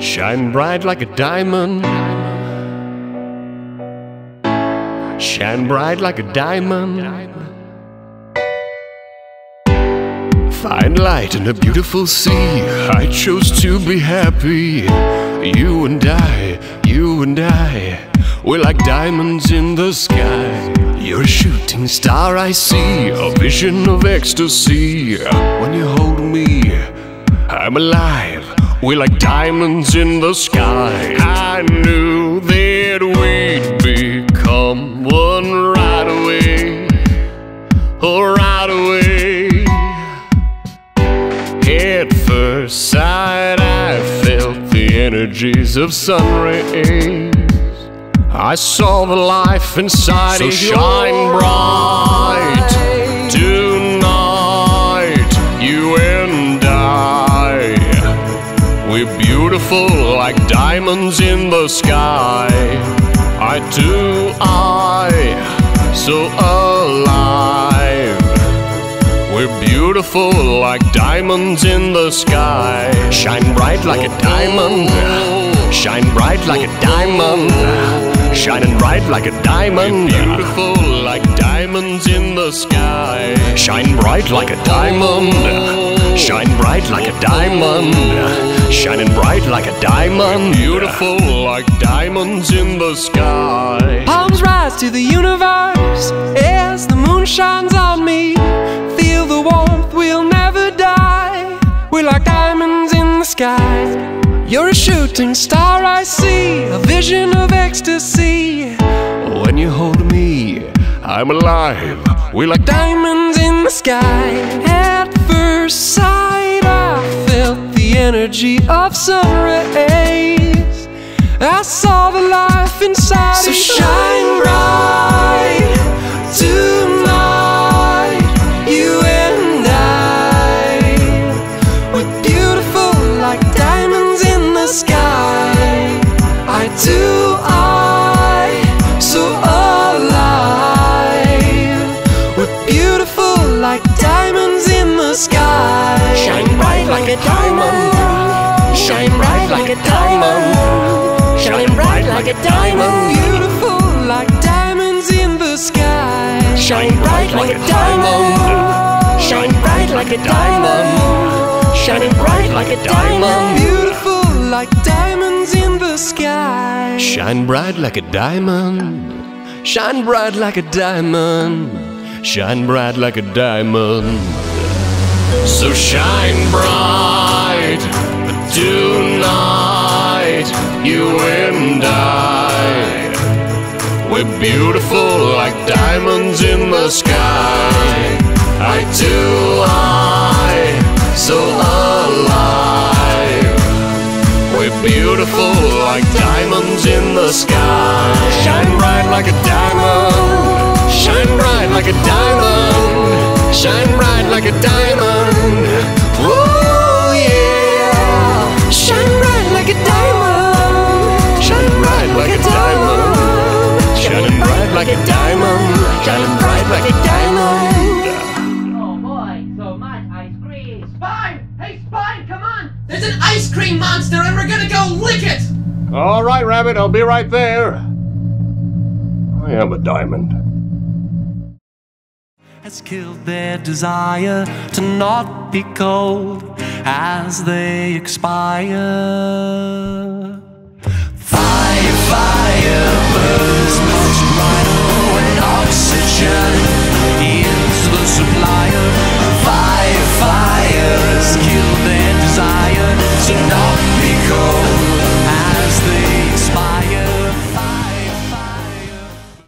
Shine bright like a diamond. Shine bright like a diamond. Find light in a beautiful sea. I chose to be happy. You and I, you and I, we're like diamonds in the sky. You're a shooting star, I see, a vision of ecstasy. When you hold me, I'm alive. We're like diamonds in the sky. I knew that we'd become one right away. Oh, right away. At first sight, I felt the energies of sun rays. I saw the life inside so shine bright we're beautiful like diamonds in the sky. I do, I, so alive. We're beautiful like diamonds in the sky. Shine bright like a diamond. Shine bright like a diamond. Shining bright like a diamond. We're beautiful like diamonds in the sky. Shine bright like a diamond. Shine bright like a diamond. Shining bright like a diamond. Beautiful like diamonds in the sky. Palms rise to the universe as the moon shines on me. Feel the warmth, we'll never die. We're like diamonds in the sky. You're a shooting star, I see, a vision of ecstasy. When you hold me, I'm alive. We're like Diamonds in the sky. At first sight, I felt the energy of sun rays. I saw the life inside. So shine bright tonight, you and I. We're beautiful like diamonds in the sky. I do, I, so alive. We're beautiful like diamonds in the sky. Shine bright like a diamond. Shine bright like a diamond. Shine bright like a diamond. Beautiful like diamonds in the sky. Shine bright like a diamond. Shine bright like a diamond. Shining bright like a diamond. Beautiful like diamonds in the sky. Shine bright like a diamond. Shine bright like a diamond. Shine bright like a diamond. So shine bright tonight, you and I. We're beautiful like diamonds in the sky. I do, I, so alive. We're beautiful like diamonds in the sky. Shine bright like a diamond. Shine bright like a diamond. Shine bright like a diamond. Like a diamond. Shining bright like a diamond. Oh boy, so much ice cream. Spine! Hey, Spine, come on! There's an ice cream monster and we're gonna go lick it! All right, Rabbit, I'll be right there. I am a diamond. has killed their desire to not be cold as they expire.